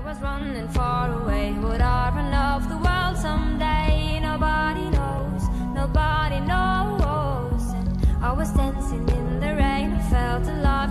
I was running far away. Would I run off the world someday? Nobody knows, nobody knows. And I was dancing in the rain. I felt alive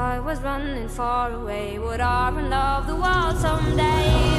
I was running far away. Would I run of the world someday?